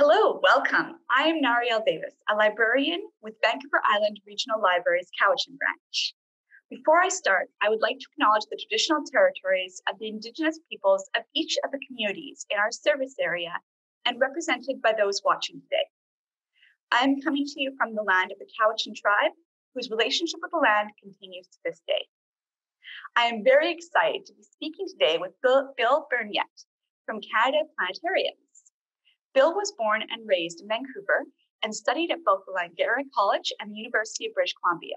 Hello, welcome. I am Nariel Davis, a librarian with Vancouver Island Regional Library's Cowichan branch. Before I start, I would like to acknowledge the traditional territories of the Indigenous peoples of each of the communities in our service area and represented by those watching today. I am coming to you from the land of the Cowichan tribe, whose relationship with the land continues to this day. I am very excited to be speaking today with Bill, Bill Burnyeat from Canada Planetariums. Bill was born and raised in Vancouver and studied at both the Langara College and the University of British Columbia.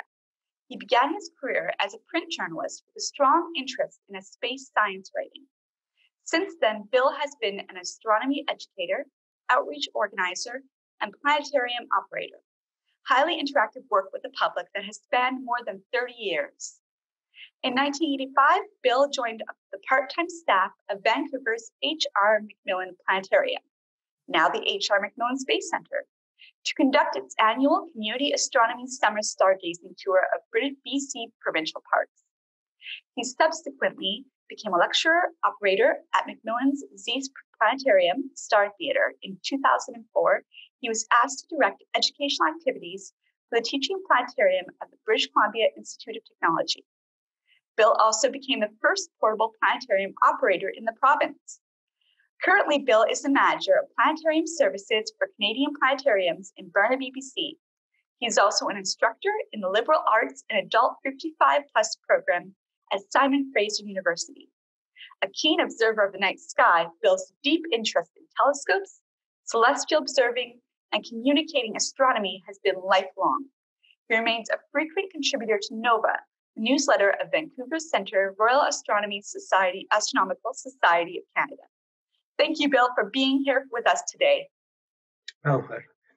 He began his career as a print journalist with a strong interest in a space science writing. Since then, Bill has been an astronomy educator, outreach organizer, and planetarium operator. Highly interactive work with the public that has spanned more than 30 years. In 1985, Bill joined the part time staff of Vancouver's H.R. MacMillan Planetarium, now the H.R. MacMillan Space Center, to conduct its annual Community Astronomy Summer Stargazing Tour of British BC provincial parks. He subsequently became a lecturer operator at MacMillan's Zeiss Planetarium Star Theater. In 2004, he was asked to direct educational activities for the teaching planetarium at the British Columbia Institute of Technology. Bill also became the first portable planetarium operator in the province. Currently, Bill is the manager of planetarium services for Canadian planetariums in Burnaby, BC. He is also an instructor in the liberal arts and adult 55 plus program at Simon Fraser University. A keen observer of the night sky, Bill's deep interest in telescopes, celestial observing, and communicating astronomy has been lifelong. He remains a frequent contributor to NOVA, the newsletter of Vancouver's Centre Royal Astronomy Society Astronomical Society of Canada. Thank you, Bill, for being here with us today. Oh,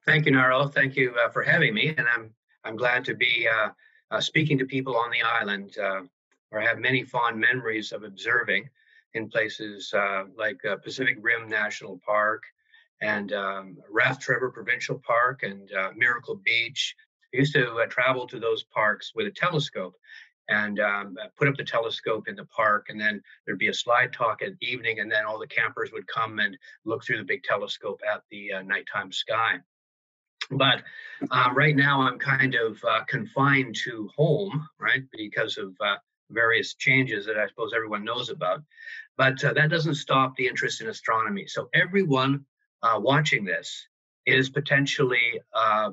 thank you, Naro. Thank you uh, for having me, and I'm I'm glad to be uh, uh, speaking to people on the island. Uh, I have many fond memories of observing in places uh, like uh, Pacific Rim National Park and um, Raft Provincial Park and Miracle Beach. I used to travel to those parks with a telescope and um, put up the telescope in the park and then there'd be a slide talk at evening and then all the campers would come and look through the big telescope at the uh, nighttime sky. But uh, right now i'm kind of uh, confined to home right because of uh, various changes that i suppose everyone knows about. But uh, that doesn't stop the interest in astronomy. So everyone uh, watching this is potentially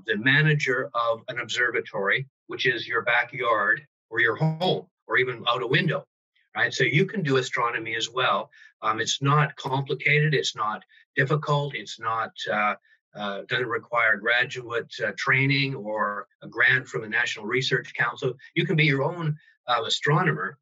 the manager of an observatory which is your backyard or your home or even out a window right? So you can do astronomy as well. Um, it's not complicated it's not difficult it's not uh, uh, doesn't require graduate uh, training or a grant from the national research council. You can be your own uh, astronomer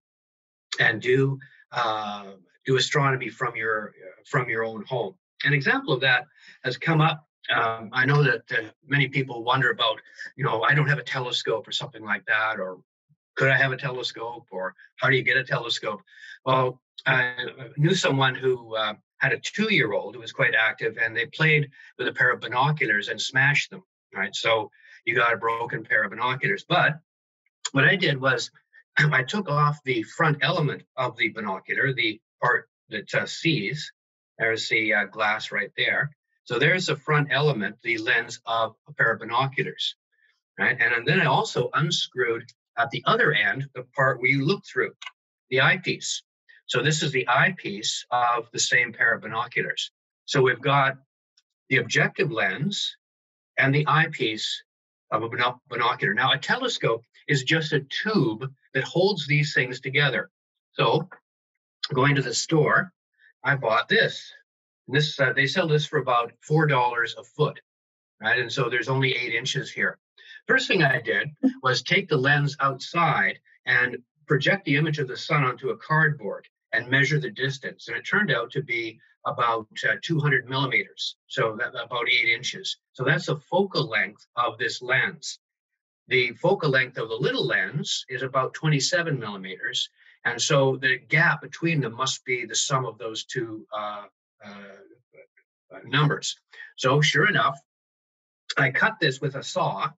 and do uh, do astronomy from your from your own home. An example of that has come up um, I know that uh, many people wonder about, you know, I don't have a telescope or something like that, or could I have a telescope or how do you get a telescope? Well, I knew someone who uh, had a two year old who was quite active and they played with a pair of binoculars and smashed them. Right. So you got a broken pair of binoculars. But what I did was I took off the front element of the binocular, the part that uh, sees. There's the uh, glass right there. So there's the front element, the lens of a pair of binoculars. Right. And then I also unscrewed at the other end, the part where you look through, the eyepiece. So this is the eyepiece of the same pair of binoculars. So we've got the objective lens and the eyepiece of a binocular. Now, a telescope is just a tube that holds these things together. So, going to the store, I bought this. And this uh, they sell this for about four dollars a foot, right? And so there's only eight inches here. First thing I did was take the lens outside and project the image of the sun onto a cardboard and measure the distance. And it turned out to be about uh, 200 millimeters, so that, about eight inches. So that's the focal length of this lens. The focal length of the little lens is about 27 millimeters. And so the gap between them must be the sum of those two uh, uh, numbers. So sure enough, I cut this with a saw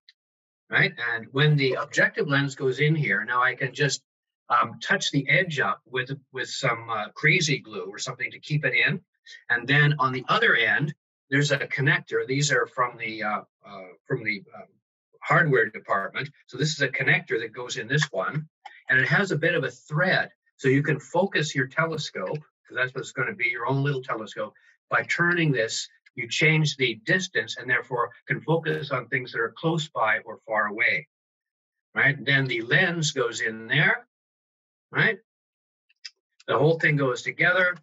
right? And when the objective lens goes in here, now I can just um, touch the edge up with, with some uh, crazy glue or something to keep it in. And then on the other end, there's a connector. These are from the uh, uh, from the um, hardware department. So this is a connector that goes in this one, and it has a bit of a thread. So you can focus your telescope, because that's what's going to be, your own little telescope. By turning this, you change the distance and therefore can focus on things that are close by or far away. Right? Then the lens goes in there, right? The whole thing goes together,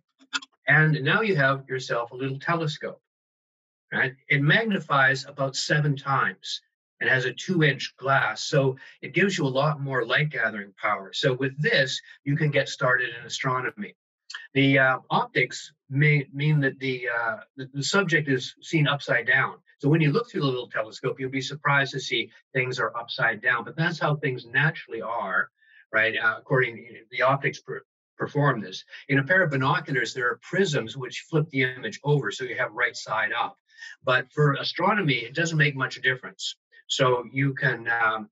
and now you have yourself a little telescope. Right? It magnifies about seven times and has a two inch glass. So it gives you a lot more light gathering power. So with this, you can get started in astronomy. The uh, optics may mean that the, uh, the, the subject is seen upside down. So when you look through the little telescope, you'll be surprised to see things are upside down. But that's how things naturally are, right? Uh, according to the optics per, perform this. In a pair of binoculars, there are prisms which flip the image over, so you have right side up. But for astronomy, it doesn't make much difference. So you can um,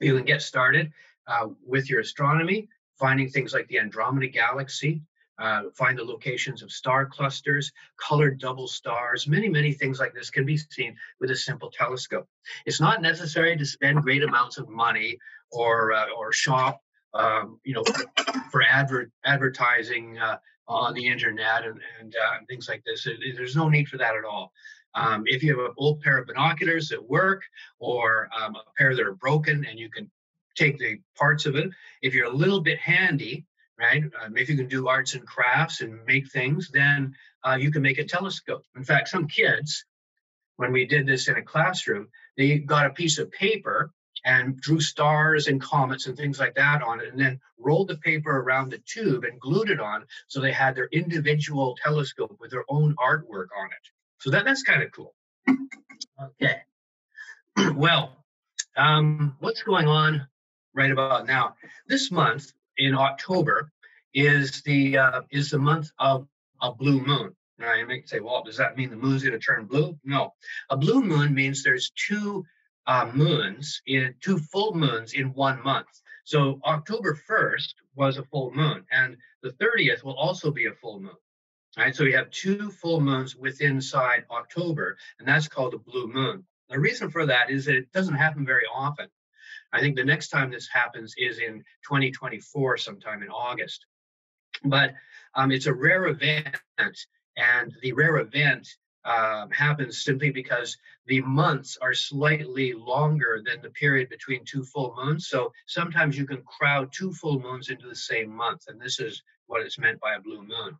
you can get started uh, with your astronomy, finding things like the Andromeda Galaxy, uh, find the locations of star clusters, colored double stars, many, many things like this can be seen with a simple telescope. It's not necessary to spend great amounts of money or, uh, or shop, um, you know, for, for adver- advertising uh, on the internet and, and uh, things like this. There's no need for that at all. Um, if you have an old pair of binoculars that work or um, a pair that are broken and you can take the parts of it, if you're a little bit handy, right, um, if you can do arts and crafts and make things, then uh, you can make a telescope. In fact, some kids, when we did this in a classroom, they got a piece of paper and drew stars and comets and things like that on it, and then rolled the paper around the tube and glued it on so they had their individual telescope with their own artwork on it. So that, that's kind of cool. Okay. well, um, what's going on right about now? This month in October is the uh, is the month of a blue moon. Now you may say, well, does that mean the moon's going to turn blue? No. A blue moon means there's two uh, moons in two full moons in one month. So October 1st was a full moon, and the 30th will also be a full moon. Right, so we have two full moons within inside October, and that's called a blue moon. The reason for that is that it doesn't happen very often. I think the next time this happens is in 2024, sometime in August. But um, it's a rare event, and the rare event um, happens simply because the months are slightly longer than the period between two full moons. So sometimes you can crowd two full moons into the same month, and this is what is meant by a blue moon.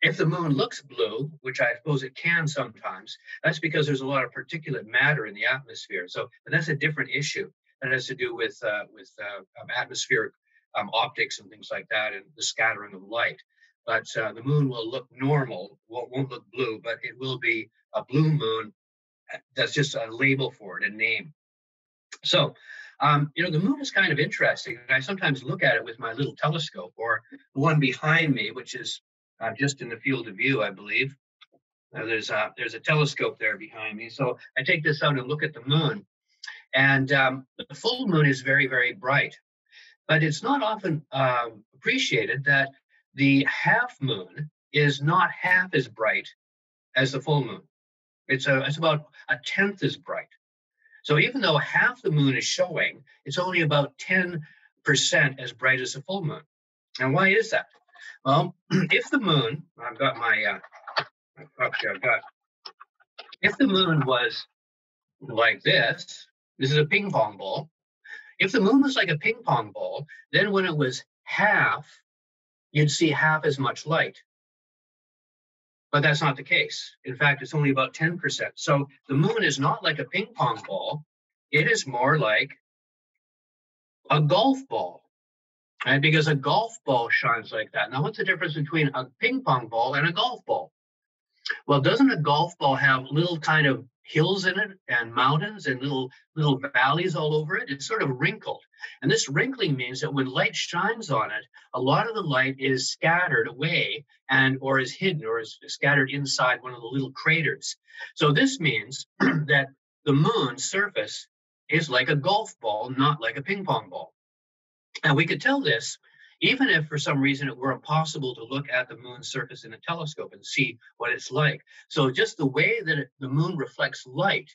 If the moon looks blue, which I suppose it can sometimes, that's because there's a lot of particulate matter in the atmosphere. So that's a different issue. That has to do with uh, with uh, um, atmospheric um, optics and things like that, and the scattering of light. But uh, the moon will look normal, won't, look blue, but it will be a blue moon. Uh, that's just a label for it, a name. So, um, you know, the moon is kind of interesting. I sometimes look at it with my little telescope, or the one behind me, which is uh, just in the field of view, I believe. There's a there's a telescope there behind me, so I take this out and look at the moon, and um, the full moon is very very bright, but it's not often uh, appreciated that the half moon is not half as bright as the full moon. It's a it's about a tenth as bright. So even though half the moon is showing, it's only about ten percent as bright as the full moon. And why is that? Well, if the moon, I've got my, uh, I've got, if the moon was like this, this is a ping pong ball. If the moon was like a ping pong ball, then when it was half, you'd see half as much light. But that's not the case. In fact, it's only about 10%. So the moon is not like a ping pong ball. It is more like a golf ball right? Because a golf ball shines like that. Now, what's the difference between a ping pong ball and a golf ball? Well, doesn't a golf ball have little kind of hills in it and mountains and little little valleys all over it? It's sort of wrinkled. And this wrinkling means that when light shines on it, a lot of the light is scattered away and or is hidden or is scattered inside one of the little craters. So this means that the moon's surface is like a golf ball, not like a ping pong ball. And we could tell this even if for some reason it were impossible to look at the moon's surface in a telescope and see what it's like. So just the way that it, the moon reflects light,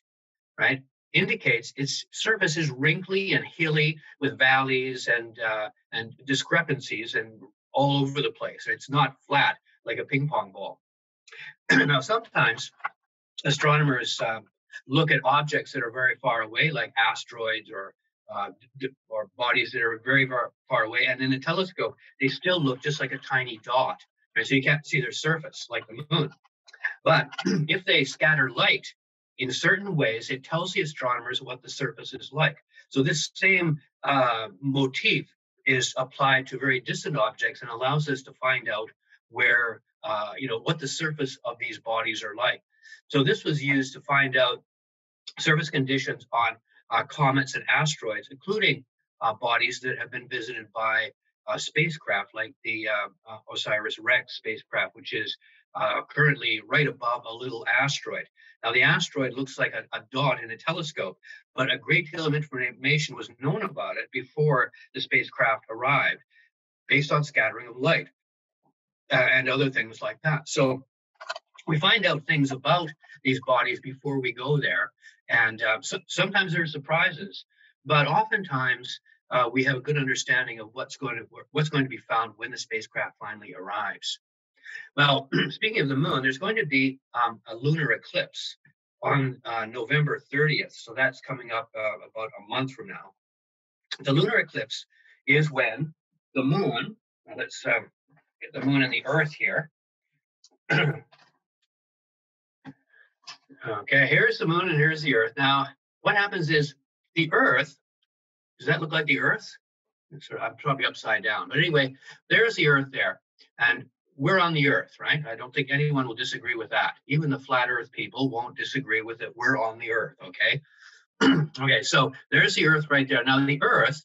right, indicates its surface is wrinkly and hilly with valleys and uh, and discrepancies and all over the place. It's not flat like a ping pong ball. now, sometimes astronomers uh, look at objects that are very far away, like asteroids or uh, or bodies that are very, very far away. And in a telescope, they still look just like a tiny dot. Right? So you can't see their surface like the moon. But if they scatter light in certain ways, it tells the astronomers what the surface is like. So this same uh, motif is applied to very distant objects and allows us to find out where, uh, you know, what the surface of these bodies are like. So this was used to find out surface conditions on comets and asteroids, including uh, bodies that have been visited by uh, spacecraft like the uh, uh, OSIRIS REx spacecraft, which is uh, currently right above a little asteroid. Now, the asteroid looks like a, a, dot in a telescope, but a great deal of information was known about it before the spacecraft arrived, based on scattering of light and other things like that. So we find out things about these bodies before we go there. And uh, so, sometimes there are surprises, but oftentimes uh, we have a good understanding of what's going to what's going to be found when the spacecraft finally arrives. Well, speaking of the moon, there's going to be um, a lunar eclipse on uh, November 30th. So that's coming up uh, about a month from now. The lunar eclipse is when the moon, let's um, get the moon and the earth here. Okay, here's the moon and here's the earth. Now, what happens is the earth, does that look like the earth? I'm probably upside down. But anyway, there's the earth there. And we're on the earth, right? I don't think anyone will disagree with that. Even the flat earth people won't disagree with it. We're on the earth, okay? okay, so there's the earth right there. Now, the earth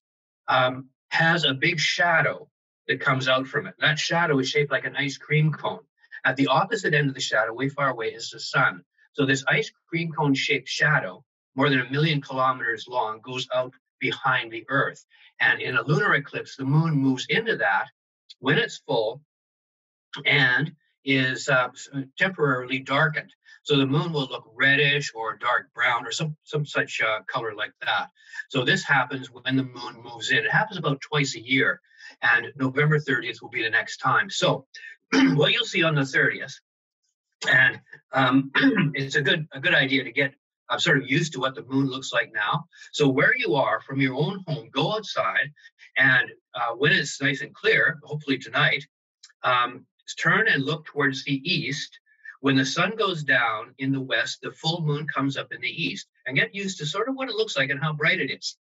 um, has a big shadow that comes out from it. That shadow is shaped like an ice cream cone. At the opposite end of the shadow, way far away, is the sun. So this ice cream cone shaped shadow, more than a million kilometers long, goes out behind the Earth. And in a lunar eclipse, the moon moves into that when it's full and is uh, temporarily darkened. So the moon will look reddish or dark brown or some, some such uh, color like that. So this happens when the moon moves in. It happens about twice a year, and November 30th will be the next time. So what you'll see on the 30th and um, it's a good a good idea to get I'm sort of used to what the moon looks like now. So where you are from your own home, go outside, and uh, when it's nice and clear, hopefully tonight, um, turn and look towards the east. When the sun goes down in the west, the full moon comes up in the east, and get used to sort of what it looks like and how bright it is.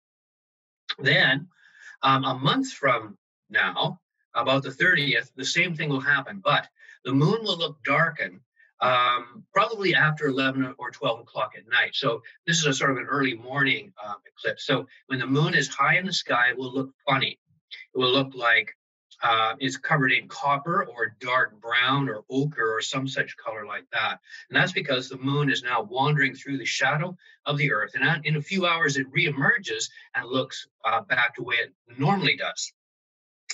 Then, um, a month from now, about the 30th, the same thing will happen, but the moon will look darkened um, probably after 11 or 12 o'clock at night. So this is a sort of an early morning uh, eclipse. So when the moon is high in the sky, it will look funny. It will look like uh, it's covered in copper or dark brown or ochre or some such color like that. And that's because the moon is now wandering through the shadow of the earth. And in a few hours, it reemerges and looks uh, back to the way it normally does.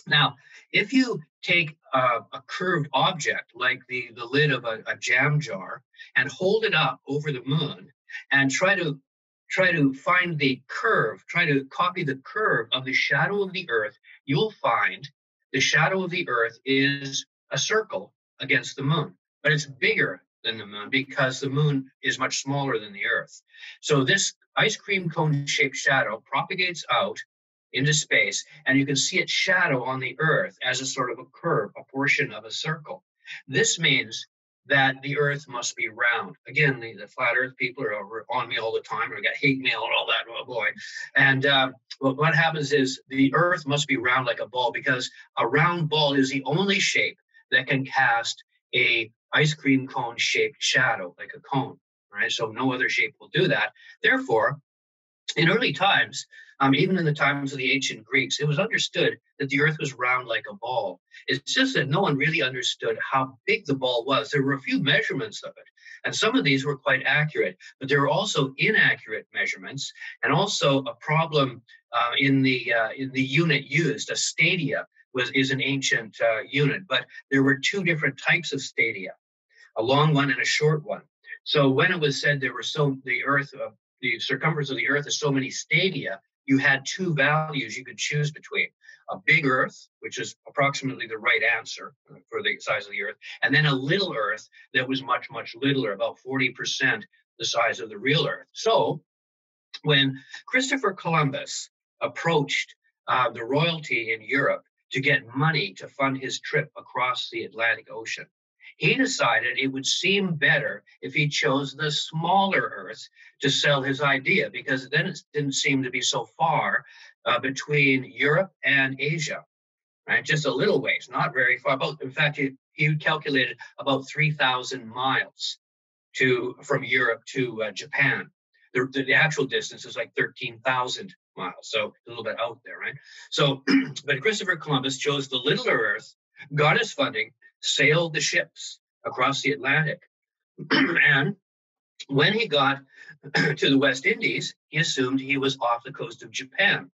Now, if you take a, a, curved object like the, the lid of a, a jam jar and hold it up over the moon and try to try to find the curve, try to copy the curve of the shadow of the earth, you'll find the shadow of the earth is a circle against the moon, but it's bigger than the moon because the moon is much smaller than the earth. So this ice cream cone shaped shadow propagates out into space, and you can see its shadow on the Earth as a sort of a curve, a portion of a circle. This means that the Earth must be round. Again, the, the flat Earth people are over on me all the time, or got hate mail and all that. Oh boy! And uh, what happens is the Earth must be round like a ball because a round ball is the only shape that can cast a ice cream cone shaped shadow like a cone. Right, so no other shape will do that. Therefore, in early times, um, even in the times of the ancient Greeks, it was understood that the earth was round like a ball. It's just that no one really understood how big the ball was. There were a few measurements of it, and some of these were quite accurate, but there were also inaccurate measurements, and also a problem uh, in the uh, in the unit used, a stadia, was is an ancient uh, unit, but there were two different types of stadia, a long one and a short one. So when it was said there were so the Earth, uh, the circumference of the Earth is so many stadia, you had two values you could choose between: a big Earth, which is approximately the right answer for the size of the Earth, and then a little Earth that was much much littler, about forty percent the size of the real Earth. So when Christopher Columbus approached uh, the royalty in Europe to get money to fund his trip across the Atlantic Ocean. He decided it would seem better if he chose the smaller Earth to sell his idea, because then it didn't seem to be so far uh, between Europe and Asia, right? Just a little ways, not very far. About, in fact, he, he calculated about 3,000 miles to from Europe to uh, Japan. The, the, actual distance is like 13,000 miles, so a little bit out there, right? So, but Christopher Columbus chose the littler Earth, got his funding, sailed the ships across the Atlantic, and when he got to the West Indies, he assumed he was off the coast of Japan,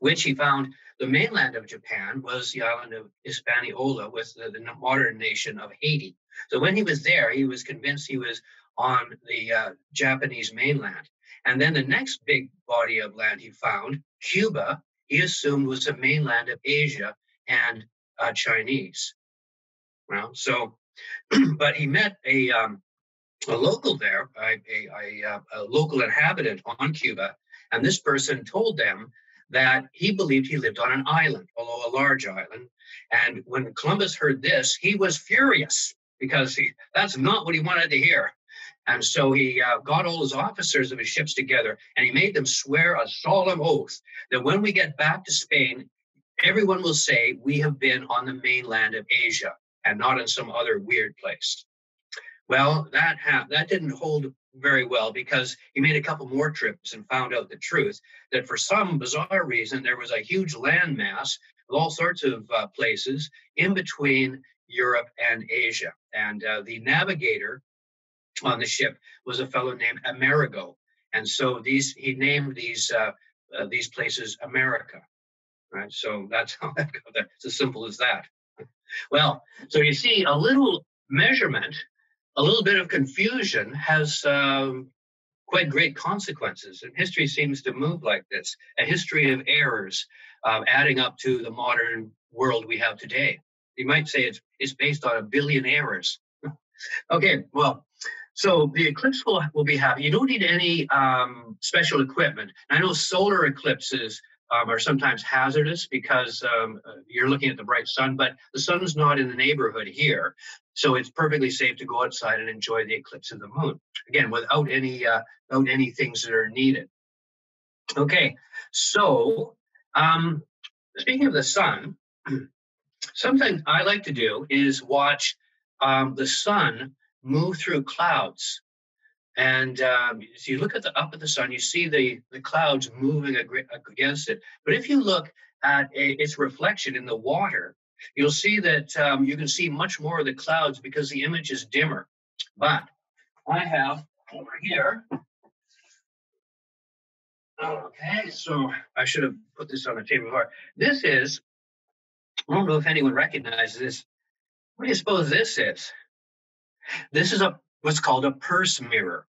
which he found the mainland of Japan was the island of Hispaniola with the, the modern nation of Haiti. So when he was there, he was convinced he was on the uh, Japanese mainland. And then the next big body of land he found, Cuba, he assumed was the mainland of Asia and uh, Chinese. Well, so, but he met a, um, a local there, a, a, a, uh, a local inhabitant on Cuba, and this person told them that he believed he lived on an island, although a large island. And when Columbus heard this, he was furious because he, that's not what he wanted to hear. And so he uh, got all his officers of his ships together and he made them swear a solemn oath that when we get back to Spain, everyone will say we have been on the mainland of Asia and not in some other weird place. Well, that ha- that didn't hold very well because he made a couple more trips and found out the truth that for some bizarre reason there was a huge landmass with all sorts of uh, places in between Europe and Asia. And uh, the navigator on the ship was a fellow named Amerigo. And so these he named these uh, uh, these places America. Right. So that's how that there. It's as simple as that. Well, so you see a little measurement, a little bit of confusion has um, quite great consequences. And history seems to move like this a history of errors uh, adding up to the modern world we have today. You might say it's, it's based on a billion errors. okay, well, so the eclipse will, will be happening. You don't need any um, special equipment. I know solar eclipses um, are sometimes hazardous because um, uh, you're looking at the bright sun, but the sun's not in the neighborhood here. So it's perfectly safe to go outside and enjoy the eclipse of the moon. Again, without any, uh, without any things that are needed. Okay, so um, speaking of the sun, something I like to do is watch um, the sun move through clouds. And um, if you look at the up at the sun, you see the, the clouds moving against it. But if you look at a, its reflection in the water, you'll see that um, you can see much more of the clouds because the image is dimmer. But I have over here. Okay, so I should have put this on the table before. This is, I don't know if anyone recognizes this. What do you suppose this is? This is a what's called a purse mirror.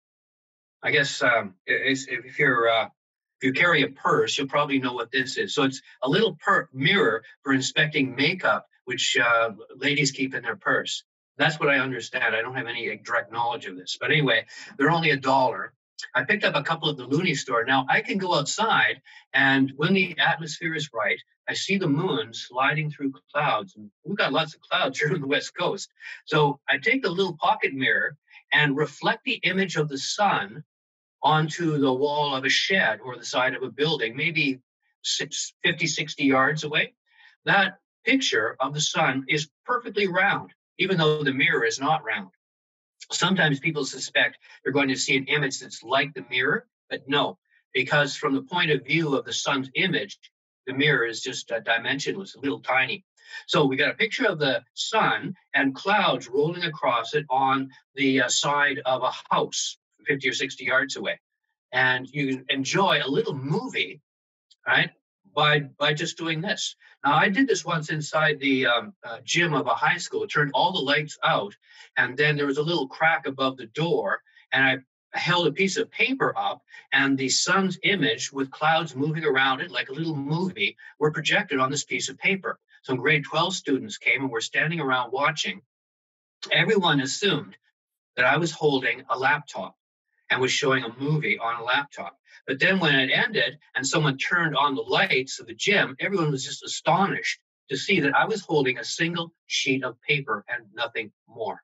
I guess um, if you're uh, if you carry a purse, you'll probably know what this is. So it's a little per- mirror for inspecting makeup, which uh, ladies keep in their purse. That's what I understand. I don't have any direct knowledge of this, but anyway, they're only a dollar. I picked up a couple at the Loonie store. Now I can go outside, and when the atmosphere is right, I see the moon sliding through clouds. And we've got lots of clouds here on the West Coast. So I take the little pocket mirror and reflect the image of the sun onto the wall of a shed or the side of a building, maybe six, 50, 60 yards away. That picture of the sun is perfectly round, even though the mirror is not round. Sometimes people suspect they're going to see an image that's like the mirror, but no, because from the point of view of the sun's image, the mirror is just uh, dimensionless, a little tiny. So we got a picture of the sun and clouds rolling across it on the uh, side of a house, 50 or 60 yards away. And you enjoy a little movie, right? by by just doing this. Now, I did this once inside the um, uh, gym of a high school. Turned all the lights out, and then there was a little crack above the door, and I held a piece of paper up, and the sun's image with clouds moving around it like a little movie were projected on this piece of paper. Some grade 12 students came and were standing around watching. Everyone assumed that I was holding a laptop and was showing a movie on a laptop. But then when it ended and someone turned on the lights of the gym, everyone was just astonished to see that I was holding a single sheet of paper and nothing more.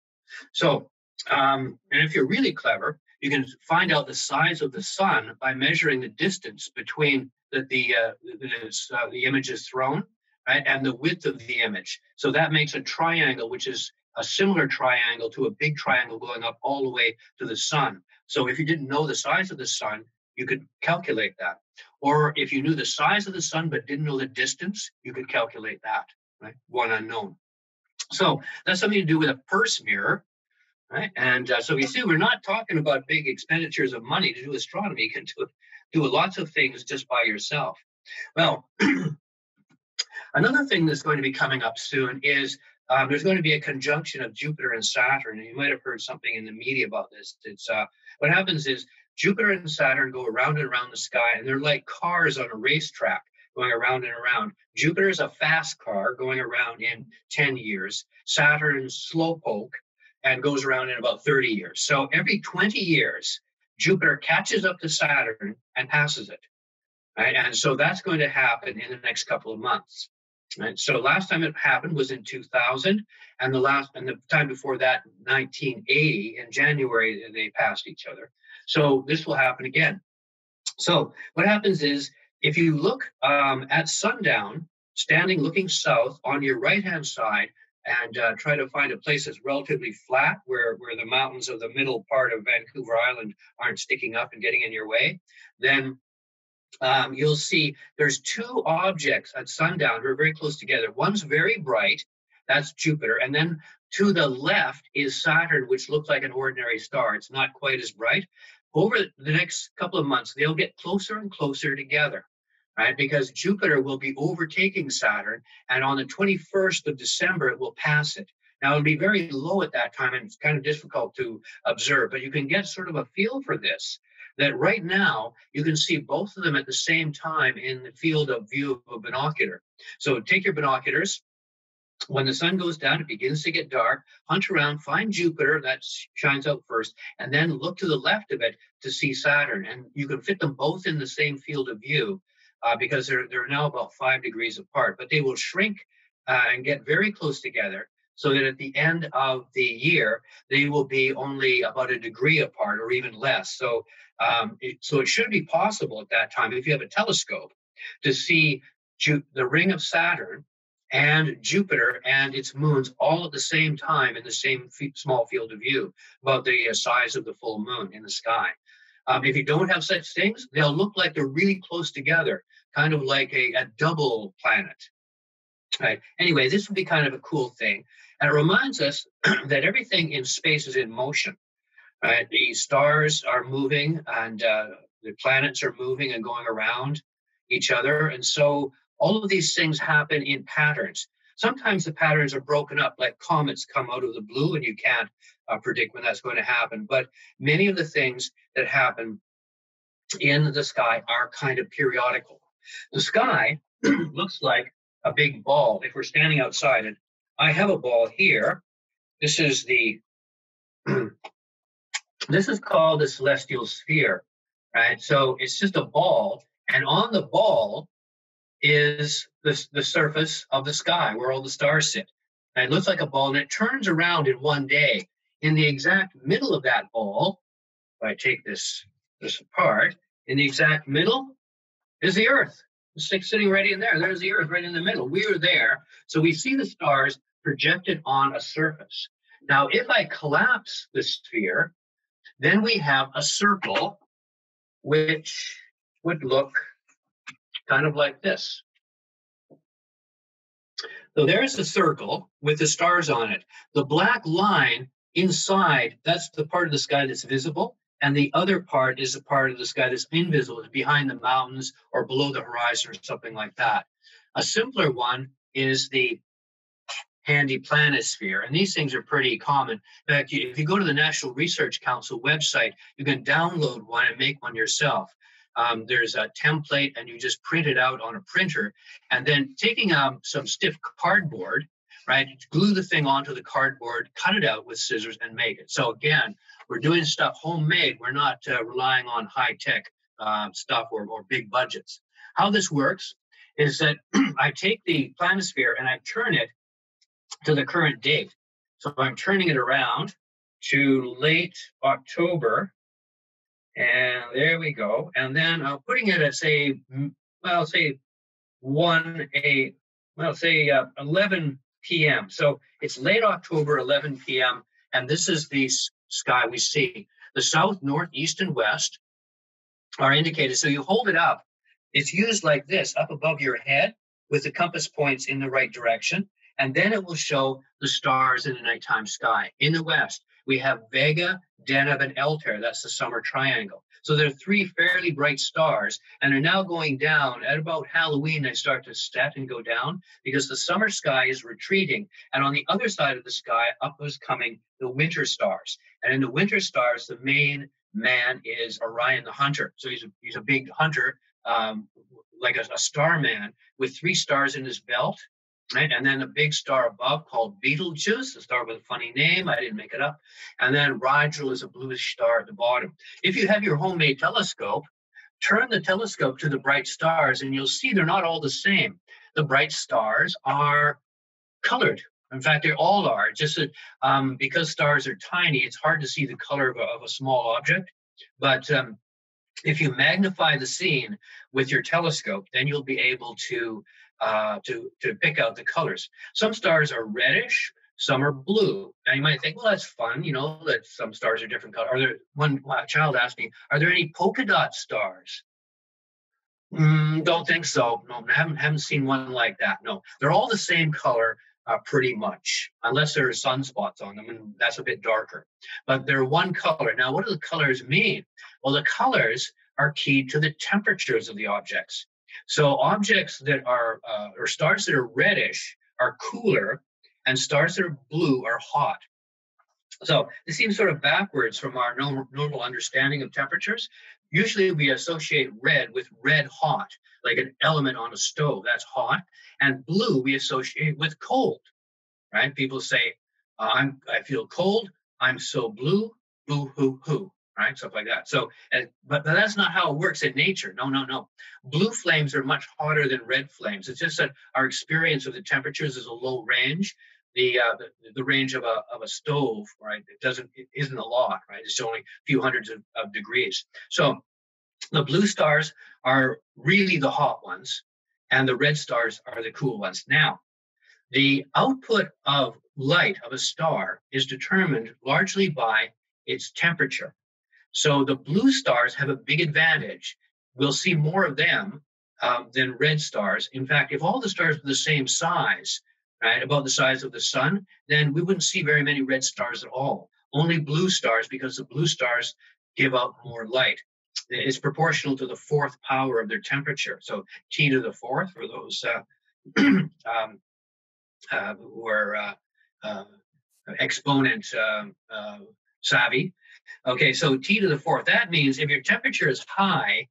So, um, and if you're really clever, you can find out the size of the sun by measuring the distance between the the, uh, the, uh, the image is thrown, right, and the width of the image. So that makes a triangle, which is a similar triangle to a big triangle going up all the way to the sun. So if you didn't know the size of the sun, you could calculate that. Or if you knew the size of the sun but didn't know the distance, you could calculate that, right? One unknown. So that's something to do with a purse mirror, right? And uh, so you see, we're not talking about big expenditures of money to do astronomy. You can do, do lots of things just by yourself. Well, another thing that's going to be coming up soon is um, there's going to be a conjunction of Jupiter and Saturn. And you might have heard something in the media about this. It's uh, what happens is Jupiter and Saturn go around and around the sky, and they're like cars on a racetrack going around and around. Jupiter is a fast car going around in 10 years. Saturn's slowpoke and goes around in about 30 years. So every 20 years, Jupiter catches up to Saturn and passes it. Right? And so that's going to happen in the next couple of months. Right? So last time it happened was in 2000, and the last and the time before that, 1980, in January, they passed each other. So this will happen again. So what happens is if you look um, at sundown, standing looking south on your right hand side, and uh, try to find a place that's relatively flat where, where the mountains of the middle part of Vancouver Island aren't sticking up and getting in your way, then um, you'll see there's two objects at sundown who are very close together. One's very bright, that's Jupiter, and then to the left is Saturn, which looks like an ordinary star. It's not quite as bright over the next couple of months, they'll get closer and closer together, right? Because Jupiter will be overtaking Saturn, and on the 21st of December, it will pass it. Now, it'll be very low at that time, and it's kind of difficult to observe, but you can get sort of a feel for this. That right now, you can see both of them at the same time in the field of view of a binocular. So take your binoculars, when the sun goes down, it begins to get dark. Hunt around, find Jupiter, that shines out first, and then look to the left of it to see Saturn. And you can fit them both in the same field of view uh, because they're, they're now about five degrees apart, but they will shrink uh, and get very close together so that at the end of the year, they will be only about a degree apart or even less. So, um, it, so it should be possible at that time, if you have a telescope, to see Ju- the ring of Saturn and Jupiter and its moons all at the same time in the same f- small field of view, about the uh, size of the full moon in the sky. Um, if you don't have such things, they'll look like they're really close together, kind of like a, a double planet. Right. Anyway, this would be kind of a cool thing. And it reminds us that everything in space is in motion. Right? The stars are moving and uh, the planets are moving and going around each other. And so all of these things happen in patterns. Sometimes the patterns are broken up, like comets come out of the blue, and you can't uh, predict when that's going to happen. But many of the things that happen in the sky are kind of periodical. The sky looks like a big ball. If we're standing outside, and I have a ball here, this is the this is called the celestial sphere, right? So it's just a ball, and on the ball is the, the surface of the sky where all the stars sit. And it looks like a ball and it turns around in one day. In the exact middle of that ball, if I take this, this apart, in the exact middle is the Earth. Sitting right in there. There's the Earth right in the middle. We are there. So we see the stars projected on a surface. Now, if I collapse the sphere, then we have a circle which would look kind of like this. So there's the circle with the stars on it. The black line inside, that's the part of the sky that's visible. And the other part is a part of the sky that's invisible, behind the mountains or below the horizon or something like that. A simpler one is the handy planisphere. And these things are pretty common. In fact, if you go to the National Research Council website, you can download one and make one yourself. Um, there's a template and you just print it out on a printer and then taking um, some stiff cardboard right? Glue the thing onto the cardboard cut it out with scissors and make it. So again we're doing stuff homemade. We're not uh, relying on high tech uh, stuff or, or big budgets. How this works is that i take the planisphere and i turn it to the current date. So i'm turning it around to late october and there we go. And then I'm putting it at say, well, say one a, well, say uh, 11 p.m. So it's late October, 11 p.m. And this is the sky we see. The south, north, east, and west are indicated. So you hold it up. It's used like this, up above your head with the compass points in the right direction. And then it will show the stars in the nighttime sky. In the west, we have Vega, Deneb, and Altair. That's the summer triangle. So there are three fairly bright stars, and they're now going down. At about Halloween, they start to set and go down because the summer sky is retreating. And on the other side of the sky, up is coming the winter stars. And in the winter stars, the main man is Orion the hunter. So he's a, he's a big hunter, um, like a, a star man with three stars in his belt right? And then a big star above called Betelgeuse, a star with a funny name. I didn't make it up. And then Rigel is a bluish star at the bottom. If you have your homemade telescope, turn the telescope to the bright stars and you'll see they're not all the same. The bright stars are colored. In fact, they all are. Just that, um, because stars are tiny, it's hard to see the color of a, of a small object. But um, if you magnify the scene with your telescope, then you'll be able to uh, to, to pick out the colors. Some stars are reddish, some are blue. Now you might think, well, that's fun, you know, that some stars are different color. Are there, one child asked me, are there any polka dot stars? Mm, don't think so. No, I haven't, haven't seen one like that. No, they're all the same color uh, pretty much, unless there are sunspots on them, and that's a bit darker. But they're one color. Now, what do the colors mean? Well, the colors are key to the temperatures of the objects. So objects that are, uh, or stars that are reddish are cooler, and stars that are blue are hot. So this seems sort of backwards from our normal, understanding of temperatures. Usually we associate red with red hot, like an element on a stove, that's hot. And blue we associate with cold, right? People say, I'm, I feel cold, I'm so blue, boo hoo hoo right? Stuff like that. So, but, but that's not how it works in nature. No, no, no. Blue flames are much hotter than red flames. It's just that our experience of the temperatures is a low range. The, uh, the, the range of a of a stove, right? It doesn't it isn't a lot, right? It's only a few hundreds of, of degrees. So the blue stars are really the hot ones, and the red stars are the cool ones. Now, the output of light of a star is determined largely by its temperature. So the blue stars have a big advantage. We'll see more of them um, than red stars. In fact, if all the stars were the same size, right, about the size of the sun, then we wouldn't see very many red stars at all. Only blue stars, because the blue stars give out more light. It's proportional to the fourth power of their temperature. So T to the fourth for those uh, um, uh, who are uh, uh exponent um, uh, savvy, Okay, so T to the fourth. That means if your temperature is high,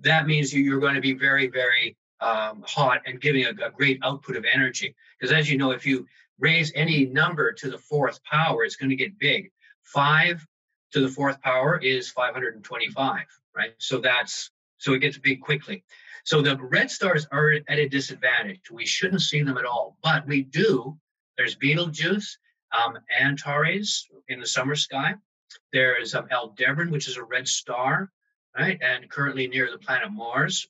that means you're going to be very, very um, hot and giving a, a great output of energy. Because as you know, if you raise any number to the fourth power, it's going to get big. Five to the fourth power is 525, right? So that's so it gets big quickly. So the red stars are at a disadvantage. We shouldn't see them at all, but we do. There's Betelgeuse, um, Antares in the summer sky. There's um, Aldebaran, which is a red star, right? And currently near the planet Mars.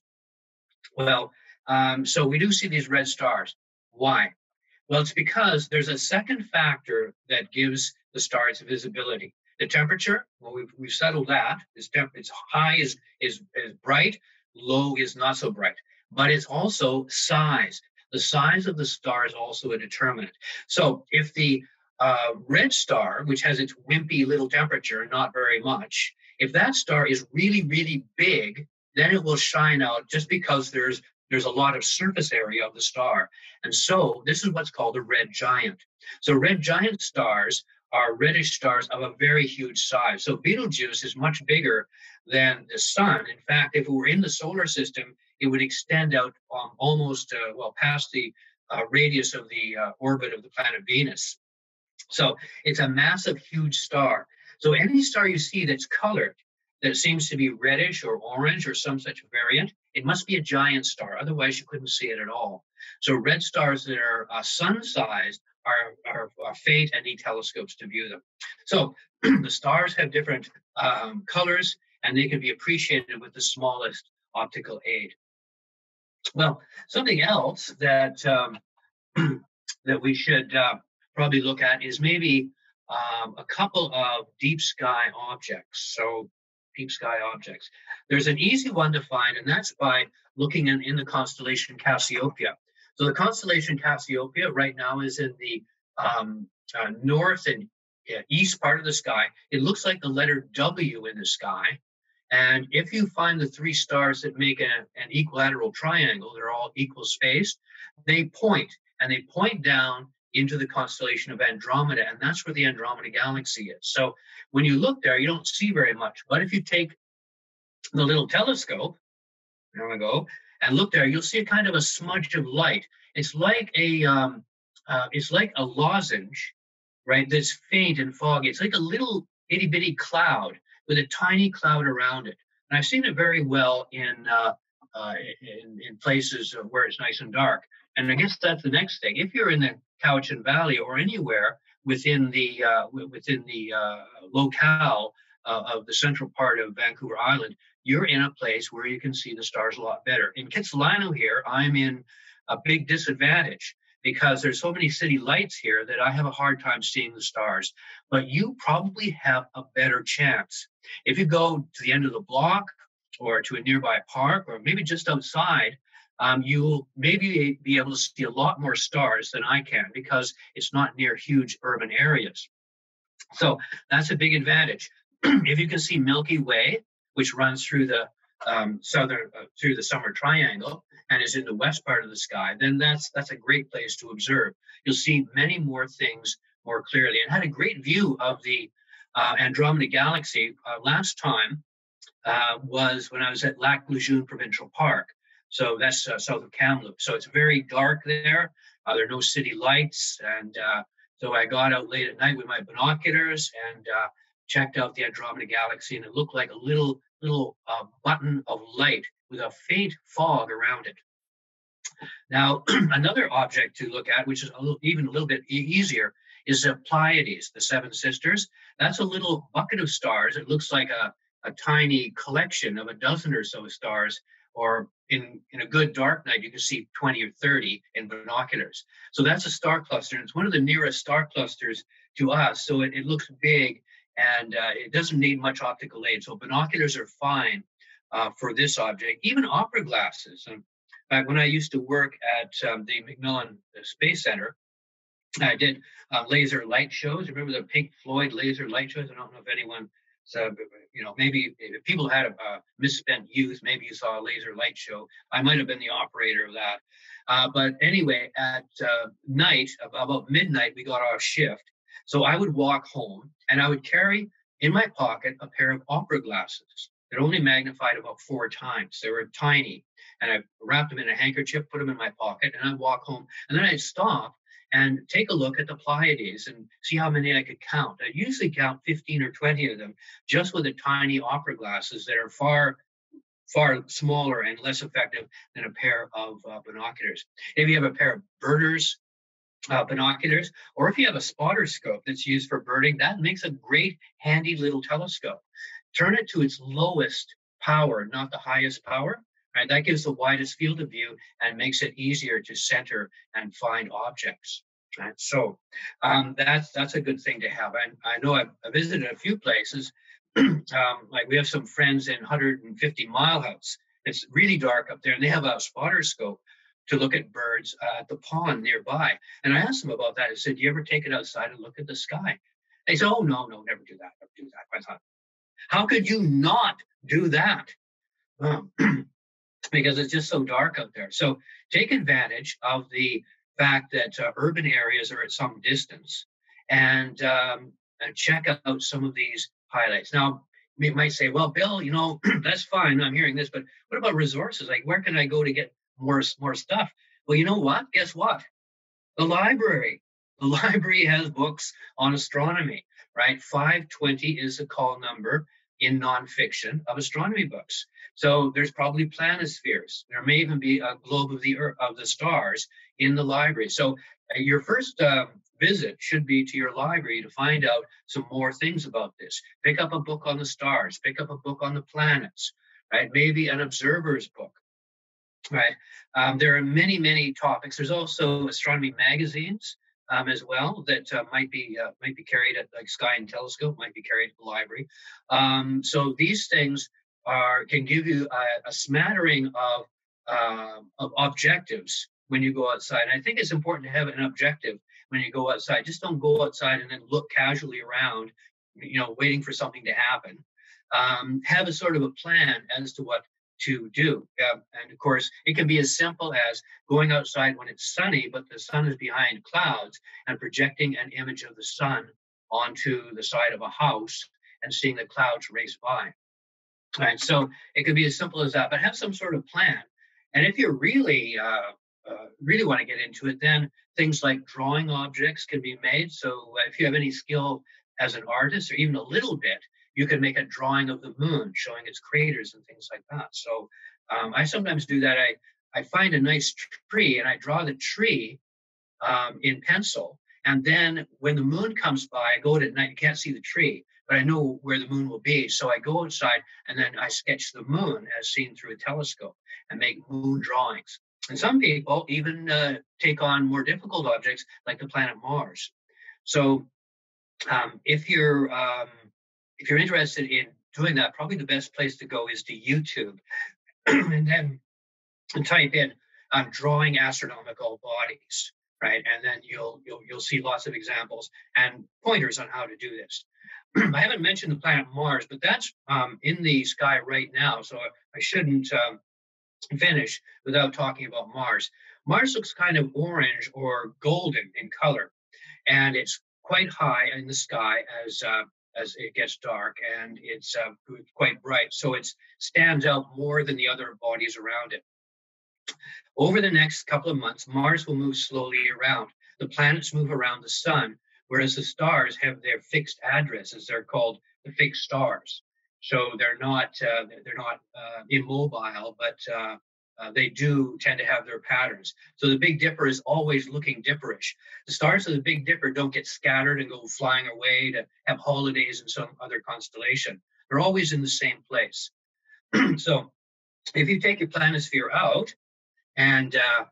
Well, um, so we do see these red stars. Why? Well, it's because there's a second factor that gives the stars visibility. The temperature, well, we've, we've settled that. It's, temp- it's high is, is, is bright, low is not so bright. But it's also size. The size of the star is also a determinant. So if the uh, red star, which has its wimpy little temperature, not very much, If that star is really, really big, then it will shine out just because there's there's a lot of surface area of the star. And so this is what's called a red giant. So red giant stars are reddish stars of a very huge size. So Betelgeuse is much bigger than the sun. In fact, if it were in the solar system, it would extend out um, almost, uh, well, past the uh, radius of the uh, orbit of the planet Venus. So it's a massive, huge star. So any star you see that's colored, that seems to be reddish or orange or some such variant, it must be a giant star. Otherwise, you couldn't see it at all. So red stars that are uh, sun-sized are, are, are faint and need telescopes to view them. So the stars have different um, colors and they can be appreciated with the smallest optical aid. Well, something else that um, that we should uh, probably look at is maybe um, a couple of deep sky objects. So deep sky objects. There's an easy one to find, and that's by looking in, in the constellation Cassiopeia. So the constellation Cassiopeia right now is in the um, uh, north and east part of the sky. It looks like the letter W in the sky. And if you find the three stars that make a, an equilateral triangle, they're all equal spaced, they point and they point down into the constellation of Andromeda, and that's where the Andromeda galaxy is. So when you look there, you don't see very much. But if you take the little telescope, there we go, and look there, you'll see a kind of a smudge of light. It's like a um, uh, it's like a lozenge, right? That's faint and foggy. It's like a little itty bitty cloud with a tiny cloud around it. And I've seen it very well in uh, uh, in, in places where it's nice and dark. And I guess that's the next thing. If you're in the Cowichan Valley or anywhere within the uh, within the uh, locale uh, of the central part of Vancouver Island, you're in a place where you can see the stars a lot better. In Kitsilano here, I'm in a big disadvantage because there's so many city lights here that I have a hard time seeing the stars. But you probably have a better chance. If you go to the end of the block or to a nearby park or maybe just outside, um, you'll maybe be able to see a lot more stars than I can because it's not near huge urban areas. So that's a big advantage. if you can see Milky Way, which runs through the um, southern uh, through the summer triangle and is in the west part of the sky, then that's that's a great place to observe. You'll see many more things more clearly, and had a great view of the uh, Andromeda Galaxy uh, last time uh, was when I was at Lac Lejeune Provincial Park. So that's uh, south of Kamloops. So it's very dark there. Uh, there are no city lights. And uh, so I got out late at night with my binoculars and uh, checked out the Andromeda Galaxy, and it looked like a little little uh, button of light with a faint fog around it. Now, another object to look at, which is a little, even a little bit e- easier, is the Pleiades, the Seven Sisters. That's a little bucket of stars. It looks like a, a tiny collection of a dozen or so stars or in, in a good dark night, you can see 20 or 30 in binoculars. So that's a star cluster. And it's one of the nearest star clusters to us. So it, it looks big and uh, it doesn't need much optical aid. So binoculars are fine uh, for this object, even opera glasses. In fact, when I used to work at um, the MacMillan Space Center, I did uh, laser light shows. Remember the Pink Floyd laser light shows? I don't know if anyone so, you know, maybe if people had a, a, misspent youth, maybe you saw a laser light show. I might have been the operator of that. Uh, but anyway, at uh, night, about midnight, we got our shift. So I would walk home and I would carry in my pocket a pair of opera glasses that only magnified about four times. They were tiny. And I wrapped them in a handkerchief, put them in my pocket, and I'd walk home. And then I'd stop and take a look at the Pleiades and see how many I could count. I usually count 15 or 20 of them just with the tiny opera glasses that are far, far smaller and less effective than a pair of uh, binoculars. If you have a pair of birders, uh, binoculars, or if you have a spotter scope that's used for birding, that makes a great handy little telescope. Turn it to its lowest power, not the highest power, Right? That gives the widest field of view and makes it easier to center and find objects. So um, that's that's a good thing to have. I, I know I've, visited a few places. um, like we have some friends in 150 Mile House. It's really dark up there, and they have a spotter scope to look at birds uh, at the pond nearby. And I asked them about that. I said, "Do you ever take it outside and look at the sky?" They said, "Oh no, no, never do that. Never do that." I thought, How could you not do that? Um, because it's just so dark out there. So take advantage of the fact that uh, urban areas are at some distance and, um, and check out some of these highlights. Now, you might say, well, Bill, you know, that's fine. I'm hearing this, but what about resources? Like, where can I go to get more, more stuff? Well, you know what? Guess what? The library. The library has books on astronomy, right? 520 is the call number in nonfiction of astronomy books. So there's probably planispheres. There may even be a globe of the Earth, of the stars in the library. So uh, your first uh, visit should be to your library to find out some more things about this. Pick up a book on the stars. Pick up a book on the planets. Right? Maybe an observer's book. Right? Um, there are many, many topics. There's also astronomy magazines um, as well that uh, might be uh, might be carried at like Sky and Telescope, might be carried at the library. Um, so these things are can give you a, a smattering of uh, of objectives when you go outside. And I think it's important to have an objective when you go outside. Just don't go outside and then look casually around, you know, waiting for something to happen. Um, have a sort of a plan as to what to do. Uh, and of course, it can be as simple as going outside when it's sunny, but the sun is behind clouds and projecting an image of the sun onto the side of a house and seeing the clouds race by. Right. So it could be as simple as that, but have some sort of plan. And if you really, uh, uh, really want to get into it, then things like drawing objects can be made. So if you have any skill as an artist or even a little bit, you can make a drawing of the moon showing its craters and things like that. So um, I sometimes do that. I, I find a nice tree and I draw the tree um, in pencil. And then when the moon comes by, I go out at night, you can't see the tree, but I know where the moon will be. So I go outside and then I sketch the moon as seen through a telescope and make moon drawings. And some people even uh, take on more difficult objects like the planet Mars. So um, if you're um, if you're interested in doing that, probably the best place to go is to YouTube, and then type in um, drawing astronomical bodies, right? And then you'll you'll you'll see lots of examples and pointers on how to do this. I haven't mentioned the planet Mars, but that's um, in the sky right now, so I shouldn't um, finish without talking about Mars. Mars looks kind of orange or golden in color, and it's quite high in the sky as uh, as it gets dark, and it's uh, quite bright. So it stands out more than the other bodies around it. Over the next couple of months, Mars will move slowly around. The planets move around the sun, whereas the stars have their fixed addresses. They're called the fixed stars. So they're not uh, they're not uh, immobile, but uh, they do tend to have their patterns. So the Big Dipper is always looking dipperish. The stars of the Big Dipper don't get scattered and go flying away to have holidays in some other constellation. They're always in the same place. so if you take your planisphere out and uh,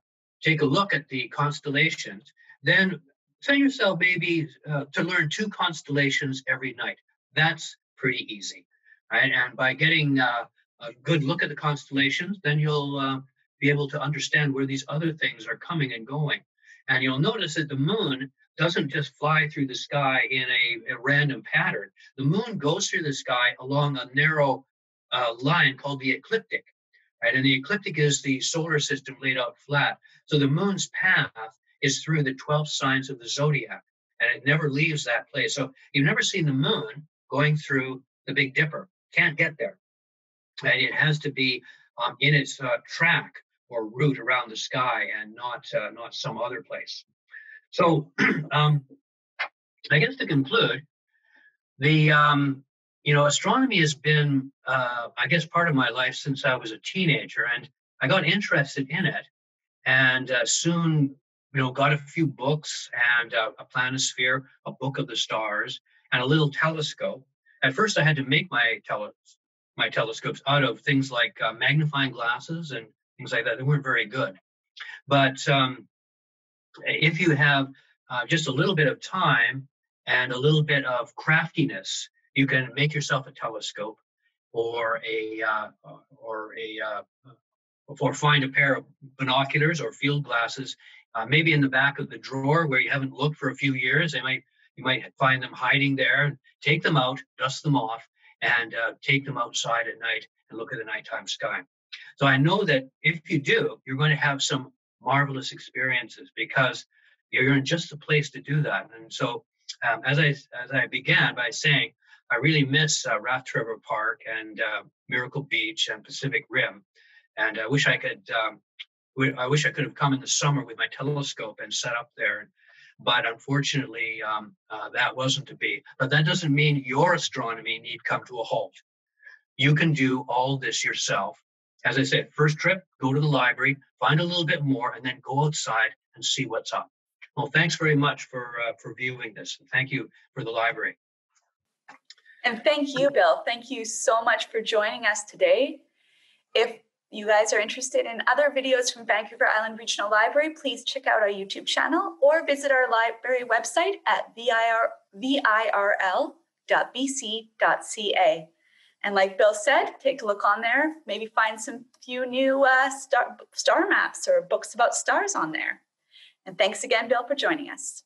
take a look at the constellations, then tell yourself maybe uh, to learn two constellations every night. That's pretty easy, right? And by getting uh, a good look at the constellations, then you'll uh, be able to understand where these other things are coming and going. And you'll notice that the moon doesn't just fly through the sky in a, a random pattern. The moon goes through the sky along a narrow uh, line called the ecliptic, right? And the ecliptic is the solar system laid out flat. So the moon's path is through the 12 signs of the zodiac, and it never leaves that place. So you've never seen the moon going through the Big Dipper. Can't get there and it has to be um, in its uh, track or route around the sky and not uh, not some other place. So, um, I guess to conclude, the um, you know astronomy has been uh, I guess part of my life since I was a teenager, and I got interested in it, and uh, soon you know got a few books and uh, a planisphere, a book of the stars, and a little telescope. At first, I had to make my tele- my telescopes out of things like uh, magnifying glasses and things like that. They weren't very good. But um, if you have uh, just a little bit of time and a little bit of craftiness, you can make yourself a telescope or a uh, or a uh, or find a pair of binoculars or field glasses, uh, maybe in the back of the drawer where you haven't looked for a few years. They might you might find them hiding there. Take them out, dust them off, and uh, take them outside at night and look at the nighttime sky. So I know that if you do, you're going to have some marvelous experiences because you're in just the place to do that. And so, um, as I as I began by saying, I really miss uh, Rathtrevor Park and uh, Miracle Beach and Pacific Rim, and I wish I could. Um, I wish I could have come in the summer with my telescope and set up there. But unfortunately, um, uh, that wasn't to be. But that doesn't mean your astronomy need come to a halt. You can do all this yourself. As I said, first trip, go to the library, find a little bit more, and then go outside and see what's up. Well, thanks very much for uh, for viewing this. And thank you for the library. And thank you, Bill. Thank you so much for joining us today. If you guys are interested in other videos from Vancouver Island Regional Library, please check out our YouTube channel or visit our library website at vir, virl.bc.ca. And like Bill said, take a look on there, maybe find some few new uh, star, star maps or books about stars on there. And thanks again, Bill, for joining us.